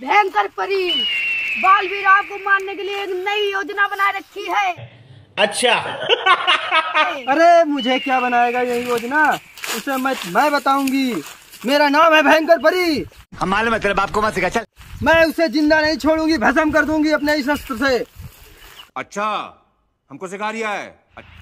भयंकर परी। बालवीर आपको मारने के लिए एक नई योजना बना रखी है। अच्छा। अरे मुझे क्या बनाएगा यही योजना? उसे मैं मैं बताऊँगी। मेरा नाम है भयंकर परी। हम मालूम है तेरे बाप को मत सिखा चल। मैं उसे ज़िंदा नहीं छोड़ूँगी भस्म कर दूँगी अपने इस अस्त्र से। अच्छा हमको सिखा रिया है। अच्छा।